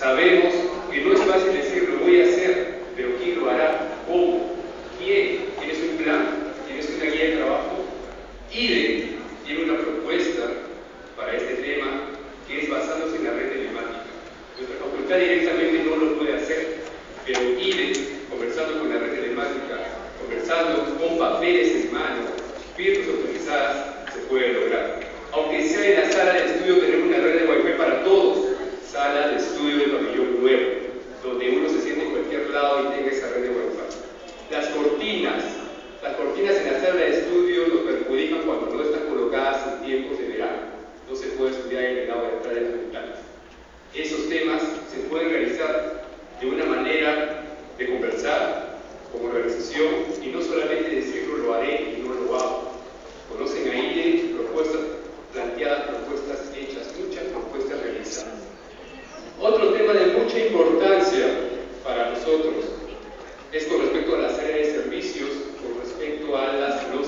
Sabemos que no es fácil decir lo voy a hacer, pero ¿quién lo hará? ¿Cómo? ¿Quién? ¿Tienes un plan? ¿Tienes una guía de trabajo? IDE tiene una propuesta para este tema que es basándose en la red telemática. Nuestra facultad directamente no lo puede hacer, pero IDE, conversando con la red telemática, conversando con papeles en mano, firmas autorizadas, se puede lograr. Aunque sea en la sala de estudio, tenemos una red de Wi-Fi para todos. Sala de estudio web, donde uno se siente en cualquier lado y tenga esa red de Wi-Fi. Las cortinas, las cortinas en la sala de estudio nos perjudican cuando no están colocadas en tiempos de verano. No se puede estudiar en el lado de atrás de las ventanas. Esos temas se pueden realizar de una manera de conversar, como organización, y no solamente decirlo lo haré y no lo hago. Conocen ahí de propuestas planteadas, propuestas hechas, muchas propuestas realizadas. Otro tema mucha importancia para nosotros. Es con respecto a las áreas de servicios, con respecto a las, los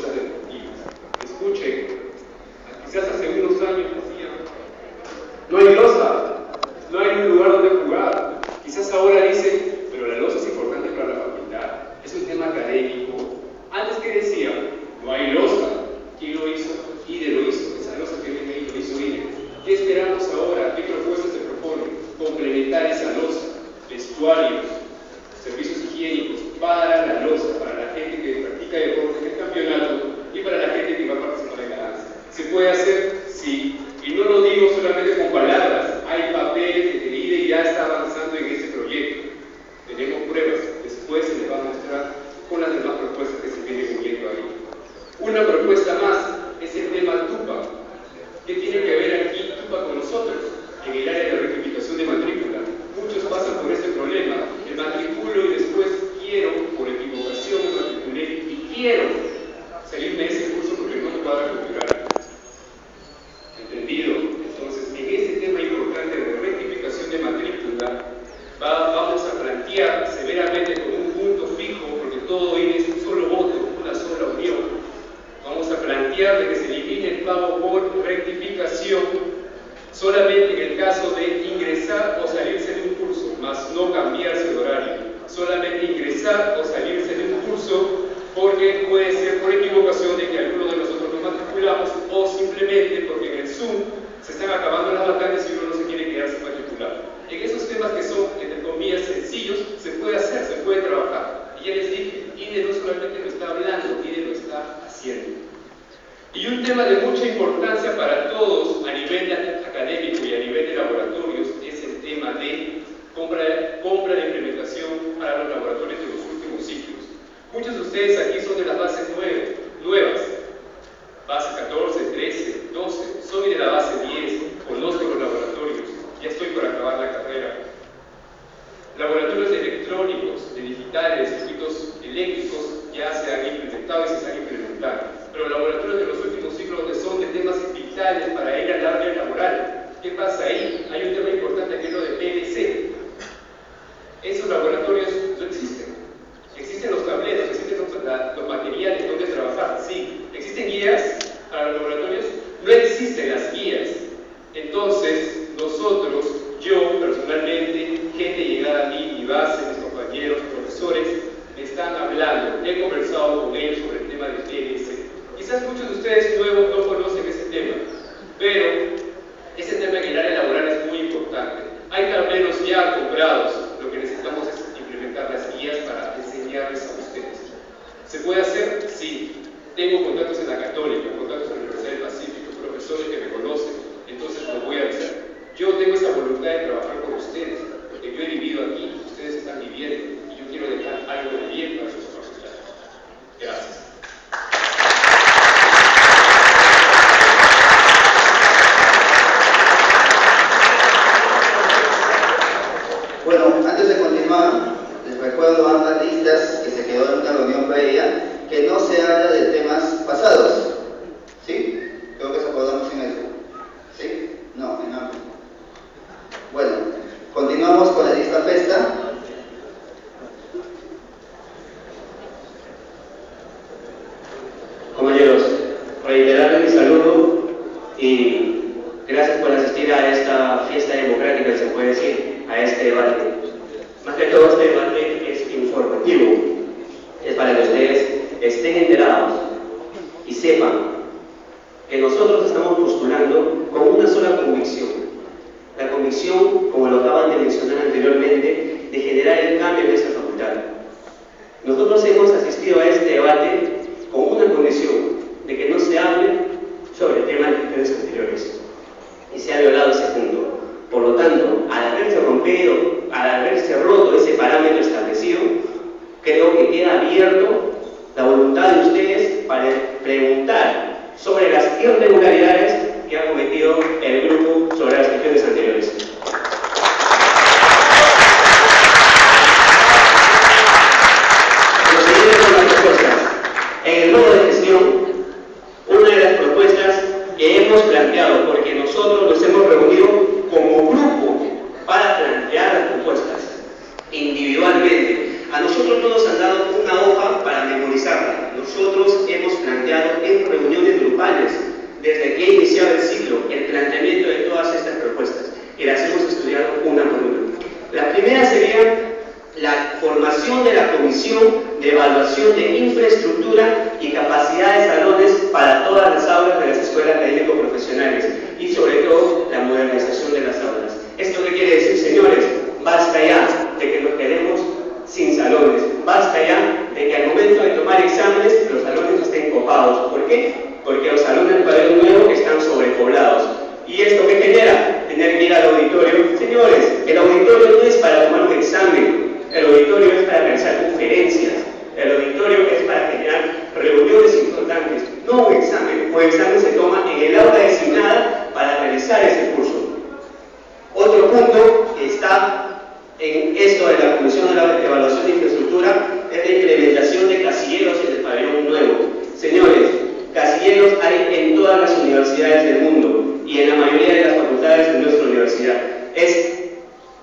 Es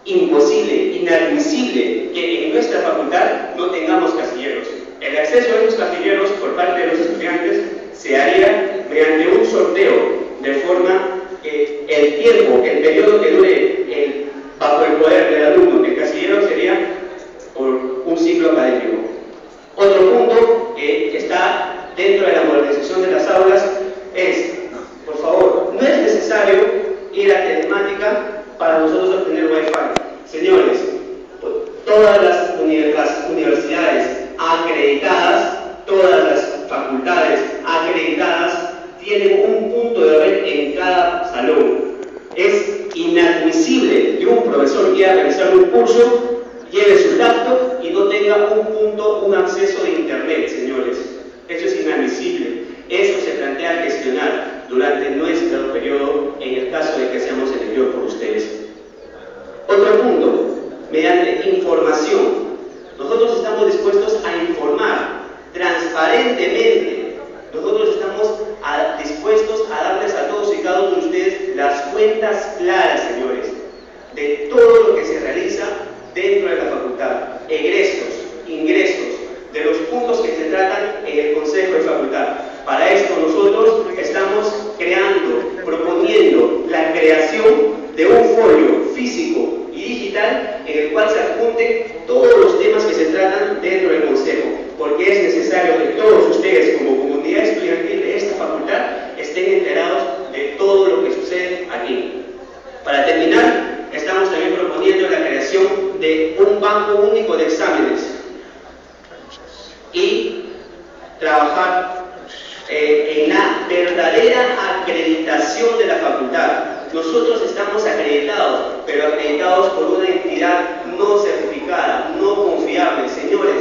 imposible, inadmisible que en nuestra facultad no tengamos casilleros. El acceso a esos casilleros por parte de los estudiantes se haría mediante un sorteo, de forma que el tiempo, el periodo que dure el bajo el poder del alumno, el casillero sería por un ciclo académico. Otro punto que está dentro de la modernización de las aulas es, por favor, no es necesario ir a telemática para nosotros obtener Wi-Fi. Señores, todas las, universidades acreditadas, todas las facultades acreditadas tienen un punto de red en cada salón. Es inadmisible que un profesor quiera realizar un curso, lleve su laptop y no tenga un punto, un acceso de internet, señores. Eso es inadmisible. Eso se plantea gestionar durante nuestro periodo en el caso de que seamos elegidos por ustedes. Otro punto, mediante información. Nosotros estamos dispuestos a informar transparentemente. Nosotros estamos dispuestos a darles a todos y cada uno de ustedes las cuentas claras, señores, de todo lo que se realiza dentro de la facultad, egresos, ingresos, de los puntos que se tratan en el Consejo de Facultad. Para esto nosotros estamos creando, proponiendo la creación de un folio físico y digital en el cual se adjunten todos los temas que se tratan dentro del Consejo, porque es necesario que todos ustedes como comunidad estudiantil de esta facultad estén enterados de todo lo que sucede aquí. Para terminar, estamos también proponiendo la creación de un banco único de exámenes y trabajar eh, en la verdadera acreditación de la facultad. Nosotros estamos acreditados, pero acreditados por una entidad no certificada, no confiable. Señores,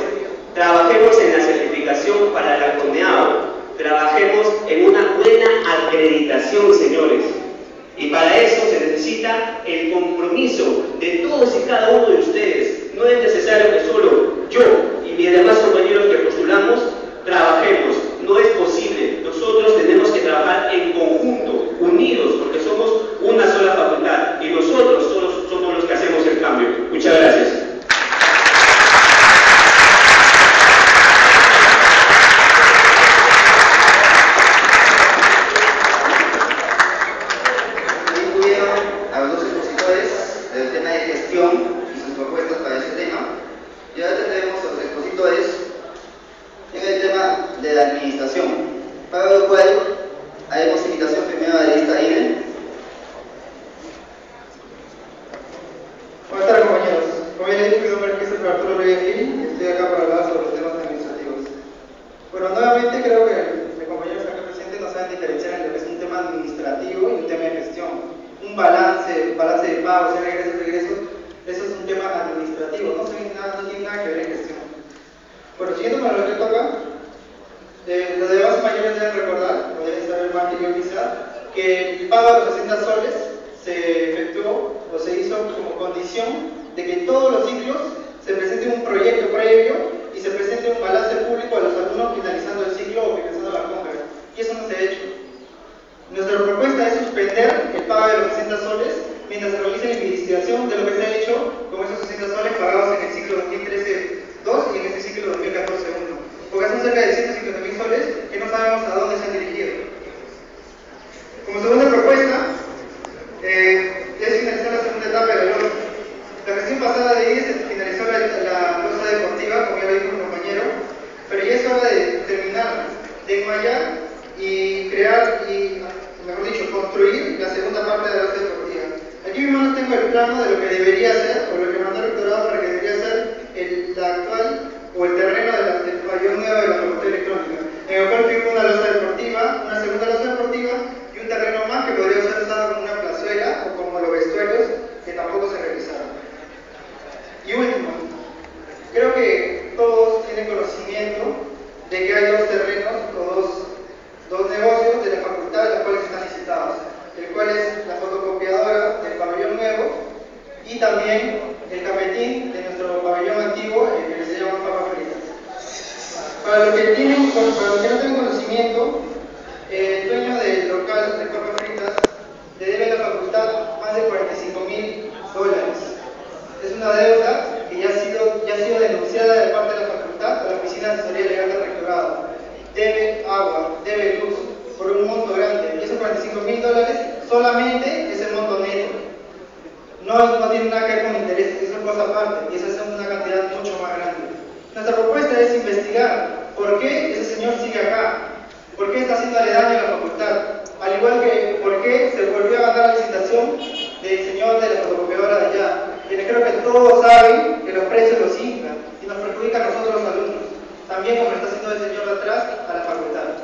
trabajemos en la certificación para la CONEAO, trabajemos en una buena acreditación, señores. Y para eso se necesita el compromiso de todos y cada uno de ustedes. No es necesario que solo yo y además compañeros que postulamos, trabajemos. No es posible. Nosotros tenemos que trabajar en conjunto, unidos, porque somos una sola facultad y nosotros somos los que hacemos el cambio. Muchas gracias. para allá, quienes creo que todos saben que los precios los inflan y nos perjudican a nosotros los alumnos, también como está haciendo el señor de atrás a la facultad.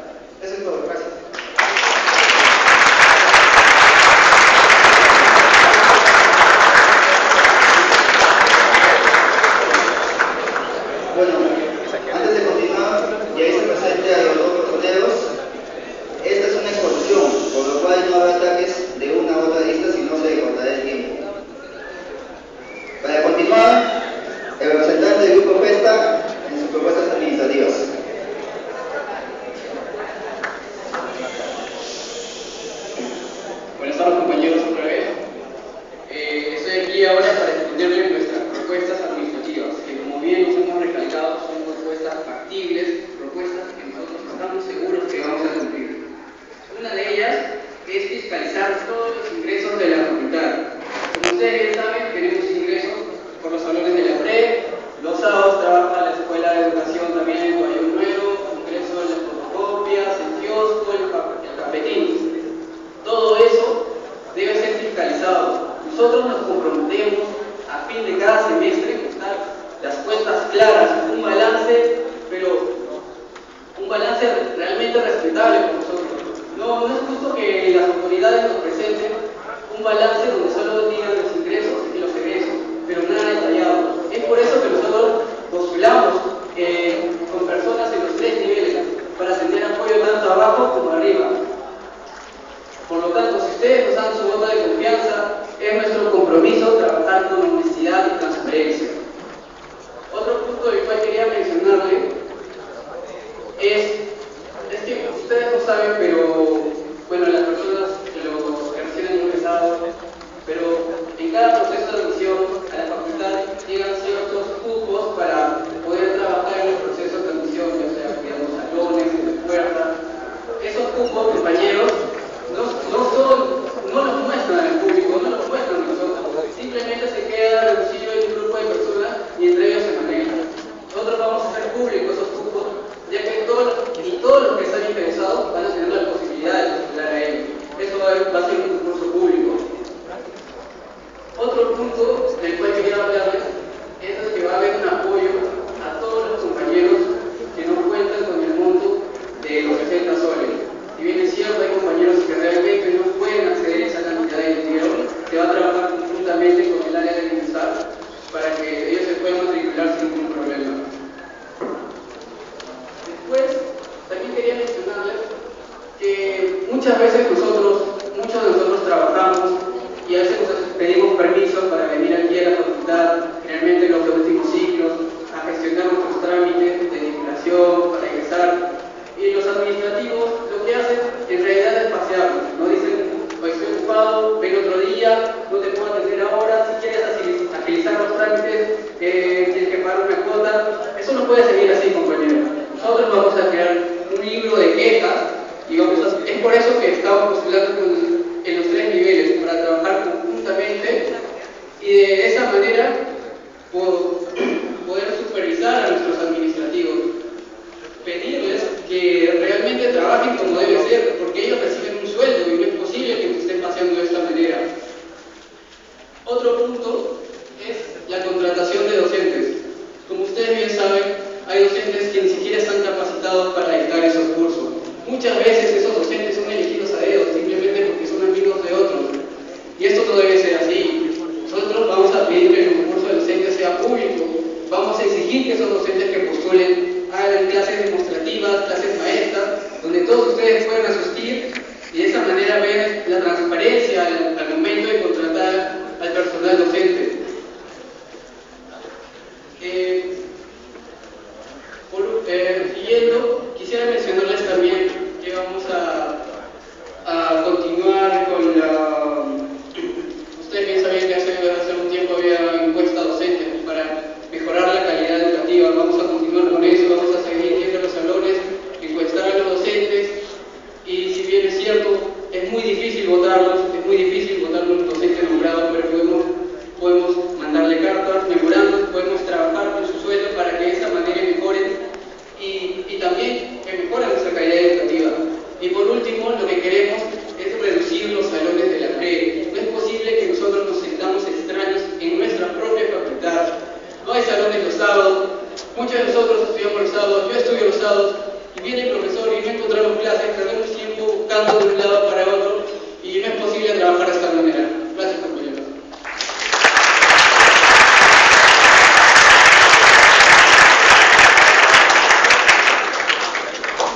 compromiso trabajar con honestidad y transparencia.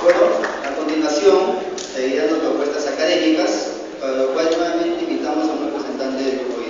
acuerdo? A continuación, seguirán las propuestas académicas, para lo cual nuevamente invitamos a un representante del gobierno.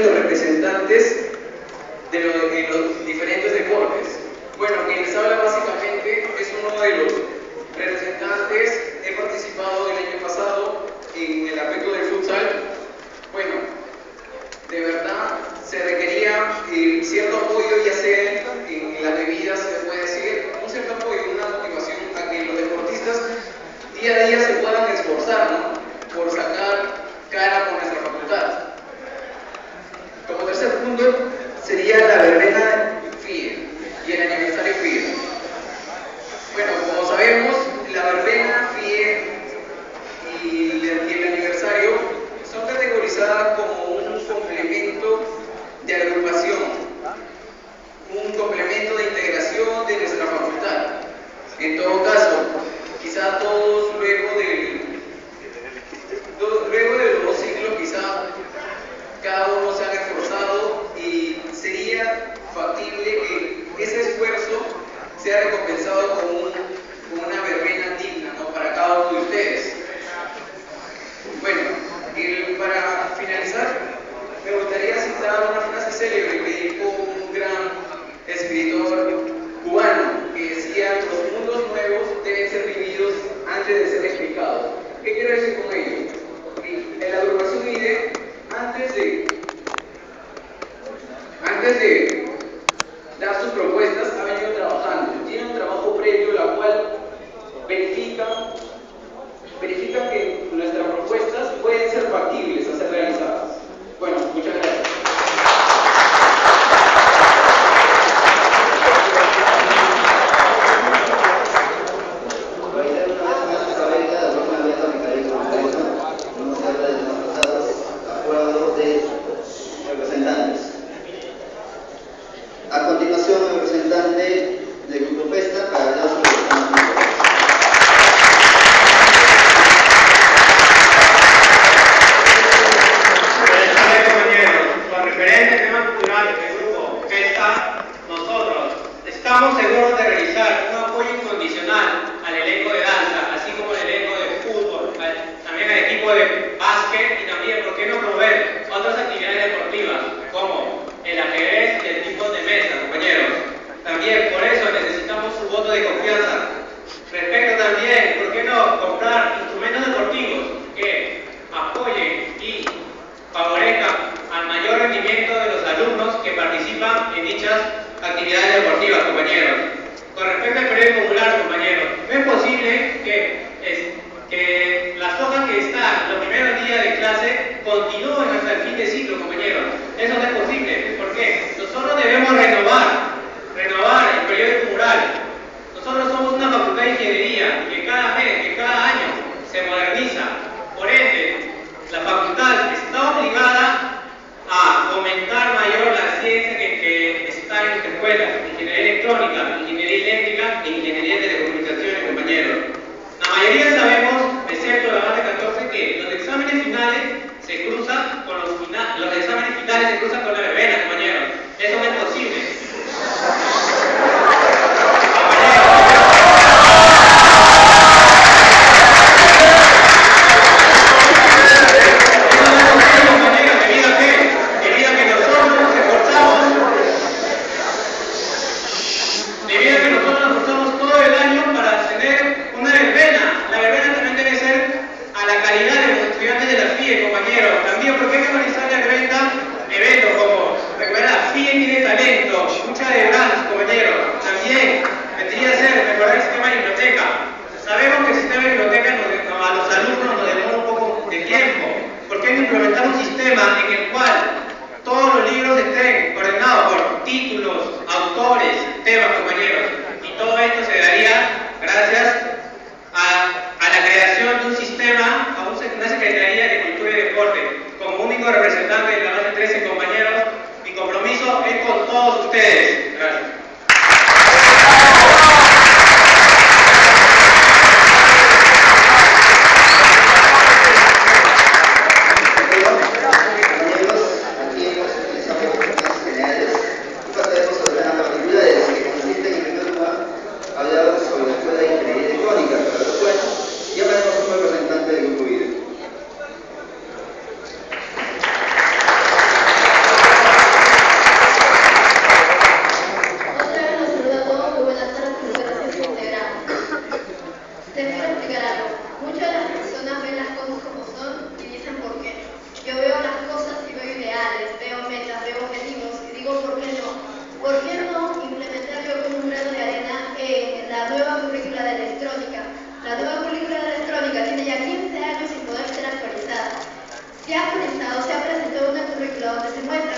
de los representantes de los, de los diferentes deportes. Bueno, quien les habla básicamente es uno de los representantes. He participado el año pasado en el aspecto del futsal. Bueno, de verdad se requería eh, cierto apoyo, ya sea en las bebidas, se puede decir, un cierto apoyo, una motivación a que los deportistas día a día se puedan esforzar, ¿no? sería la verbena se ha actualizado, se ha presentado una currícula donde se muestra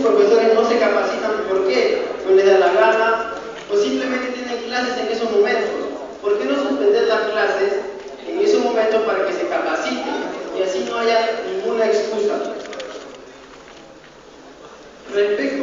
muchos profesores no se capacitan, ¿por qué? No les da la gana, o simplemente tienen clases en esos momentos. ¿Por qué no suspender las clases en esos momentos para que se capaciten y así no haya ninguna excusa? Respecto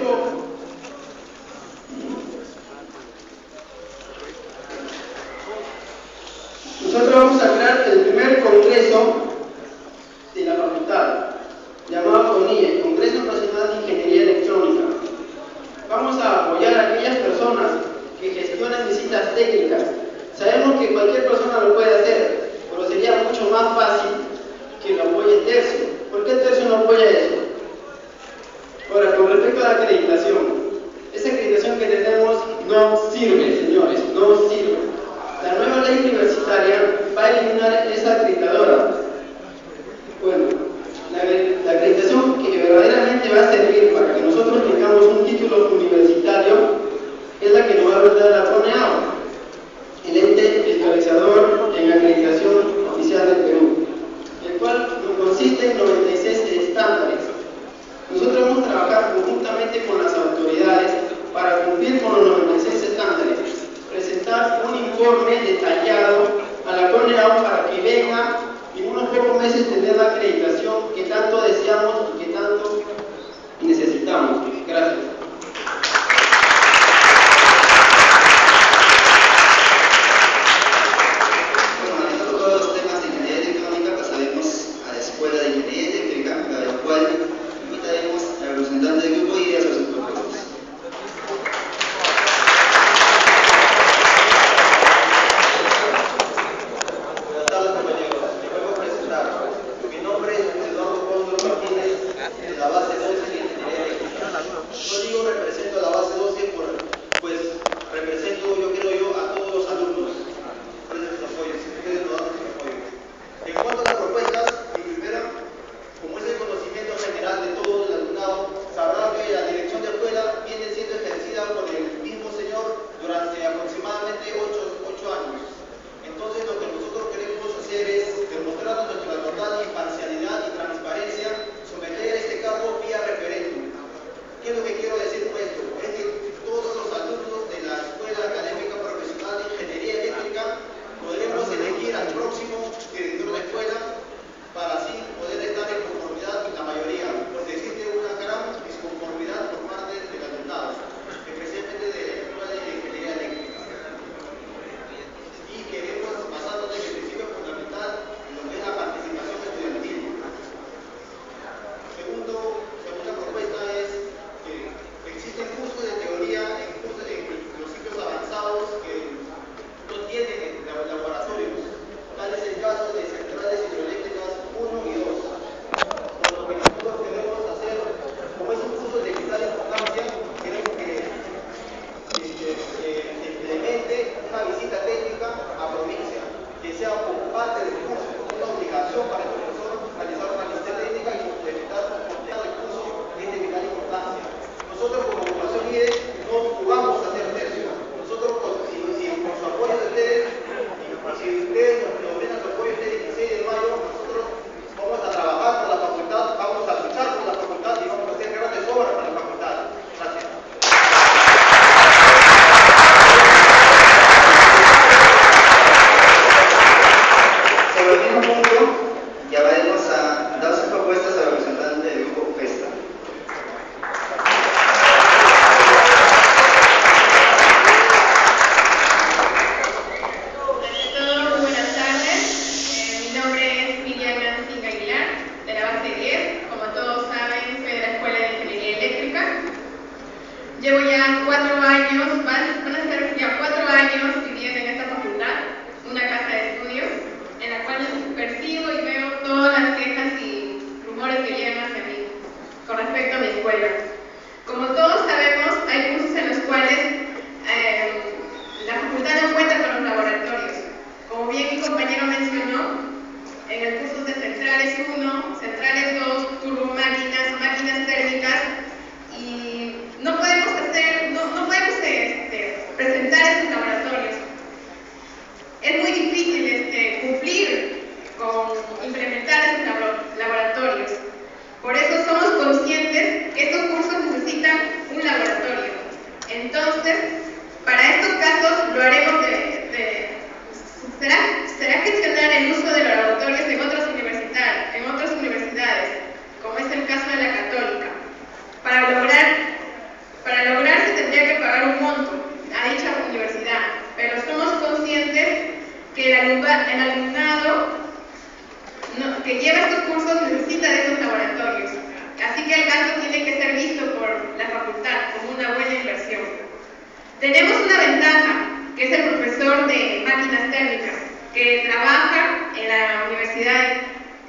Tenemos una ventaja, que es el profesor de máquinas térmicas, que trabaja en la Universidad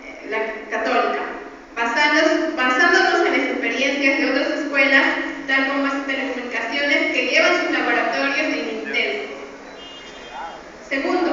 eh, Católica, basándonos, en las experiencias de otras escuelas, tal como las telecomunicaciones, que llevan sus laboratorios en Intel. Segundo,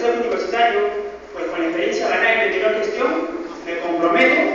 ser universitario, pues con la experiencia ganada y la gestión, me comprometo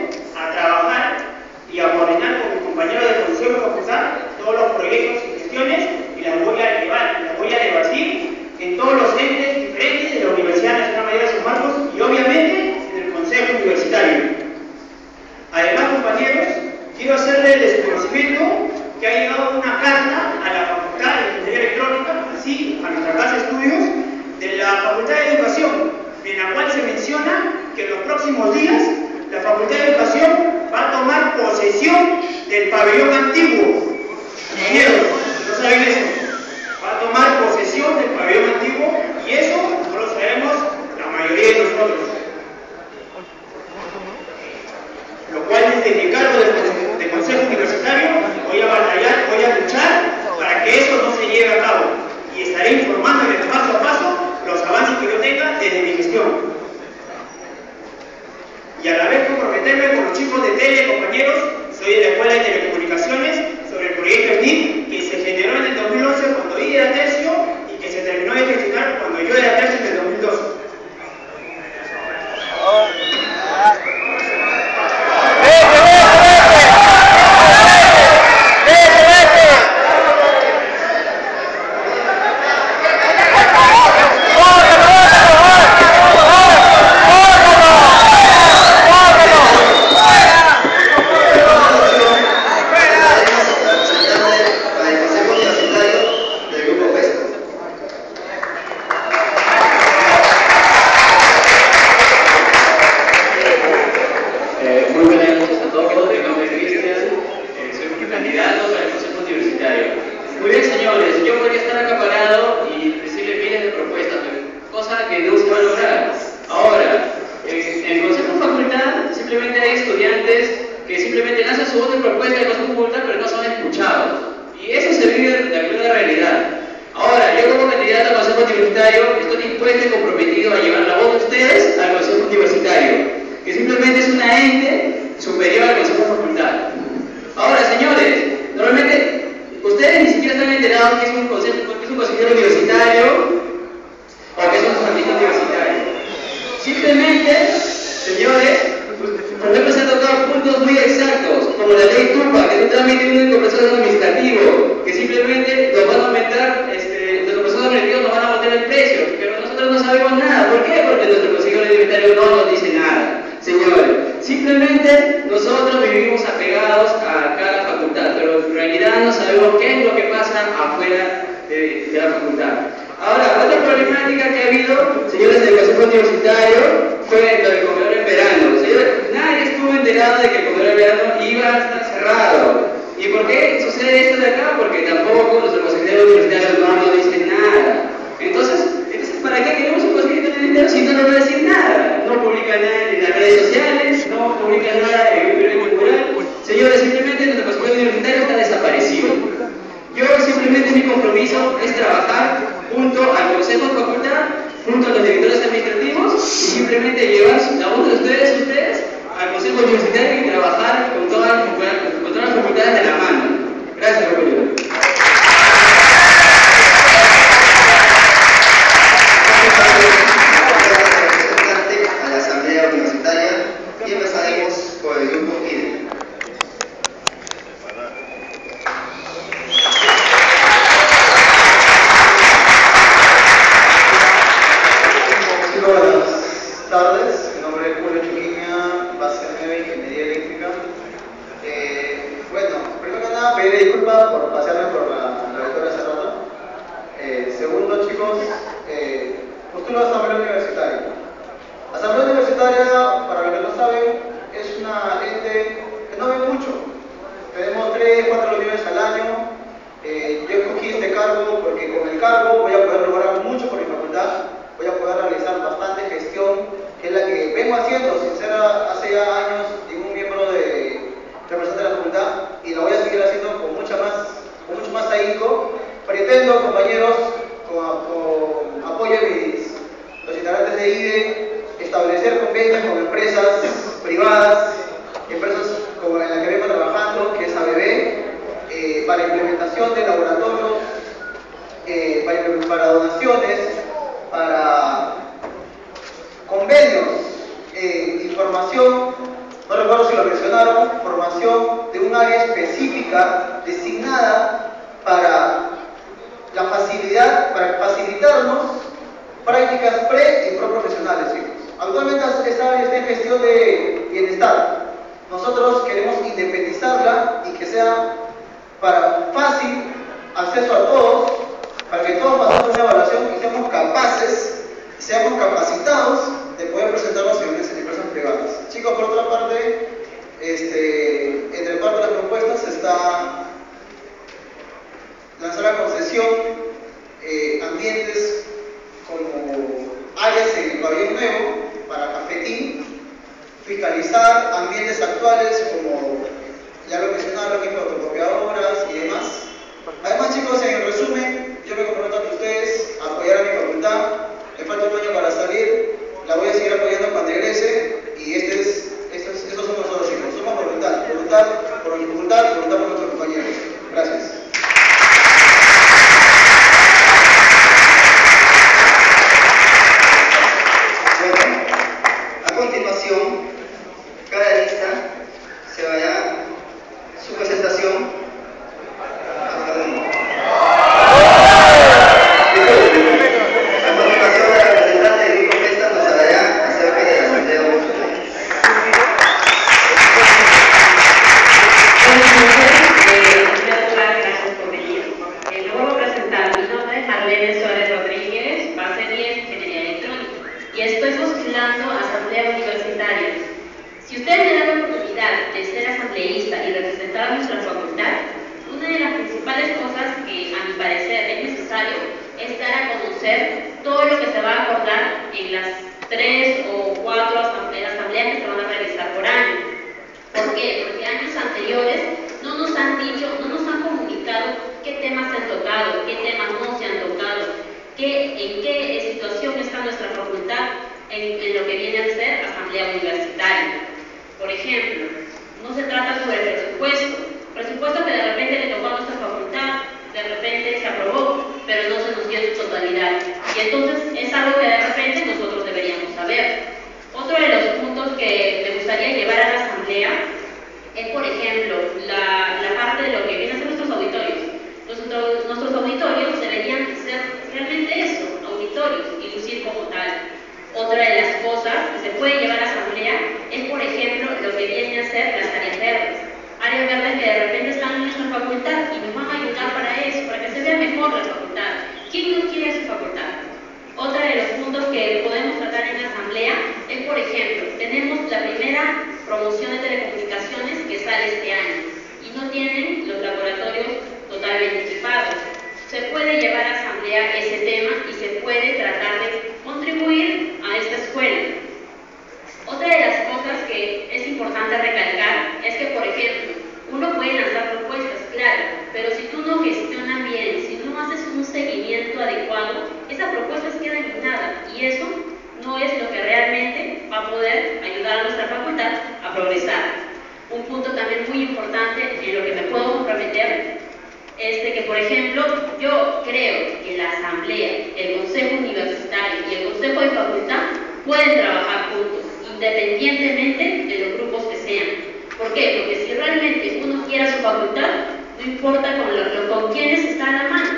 universitario y trabajar con todas las, con sea para fácil acceso a todos, para que todos pasemos una evaluación y seamos capaces, seamos capacitados de poder presentar las reuniones en empresas privadas. Chicos, por otra parte, este, entre parte de las propuestas está lanzar la concesión eh, ambientes como áreas en el pabellón nuevo para cafetín, fiscalizar nuestra facultad en, en lo que viene a ser asamblea universitaria. Por ejemplo, no se trata sobre el presupuesto, presupuesto que de repente le tocó a nuestra facultad, de repente se aprobó, pero no se nos dio su totalidad. Y entonces es algo que de repente nosotros deberíamos saber. Otro de los puntos que me gustaría llevar a la asamblea como tal. Otra de las cosas que se puede llevar a asamblea es, por ejemplo, lo que viene a ser las áreas verdes. Áreas verdes que de repente están en nuestra facultad y nos van a ayudar para eso, para que se vea mejor la facultad. ¿Quién no quiere su facultad? Otra de los puntos que podemos tratar en la asamblea es, por ejemplo, tenemos la primera promoción de telecomunicaciones que sale este año y no tienen los laboratorios totalmente equipados. Se puede llevar a asamblea ese tema y se puede tratar de contribuir a esta escuela. Otra de las cosas que es importante recalcar es que, por ejemplo, uno puede lanzar propuestas, claro, pero si tú no gestionas bien, si no haces un seguimiento adecuado, esa propuesta se queda en nada y eso no es lo que realmente va a poder ayudar a nuestra facultad a progresar. Un punto también muy importante en lo que me puedo comprometer es de que, por ejemplo, yo creo que la asamblea, el consejo universitario y el consejo de facultad pueden trabajar juntos, independientemente de los grupos que sean. ¿Por qué? Porque si realmente uno quiere su facultad, no importa con, lo, con quiénes está la mano,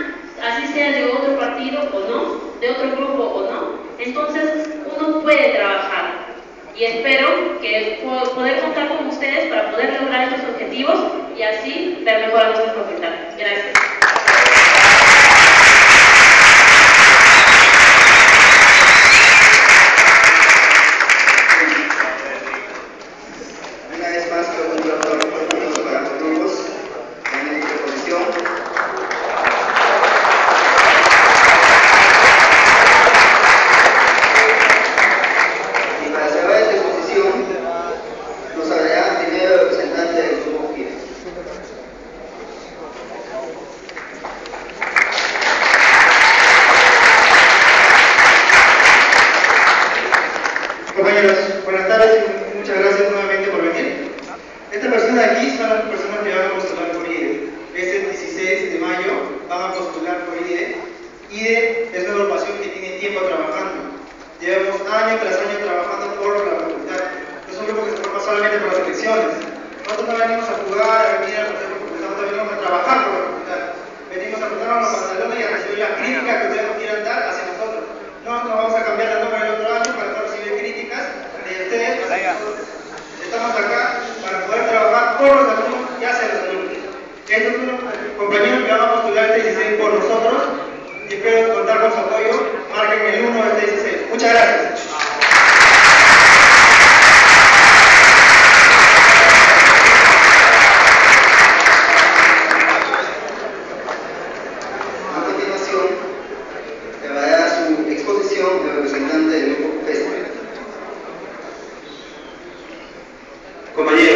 así sea de otro partido o no, de otro grupo o no, entonces uno puede trabajar. Y espero que poder contar con ustedes para poder lograr estos objetivos y así ver mejor a nuestra facultad. Gracias. Una vez más, pregunto a todos los grupos para los grupos en esta exposición. Y para cerrar esta exposición, nos hablará primero el representante del grupo GIF. Compañeros, buenas tardes y muchas gracias nuevamente por venir. Estas personas aquí son las personas que van a postular por IDE. Este 16 de mayo van a postular por IDE. IDE es una agrupación que tiene tiempo trabajando. Llevamos año tras año trabajando por la facultad. No es un grupo que se forma solamente por las elecciones. Nosotros no venimos a jugar, a venir al consejo porque nosotros venimos a trabajar por la facultad. Venimos a ponernos los pantalones y a recibir las críticas que ustedes nos quieran dar hacia nosotros. No nos vamos a cambiar el nombre del otro año para no recibir críticas de ustedes. Estamos acá para poder trabajar por los alumnos y hacia los alumnos. Estos son los compañeros que van a postular este 16 por nosotros y espero contar con su apoyo. Marquen el 1 de este 16. Muchas gracias. A continuación, le dará su exposición el representante del grupo FESTA. Compañeros,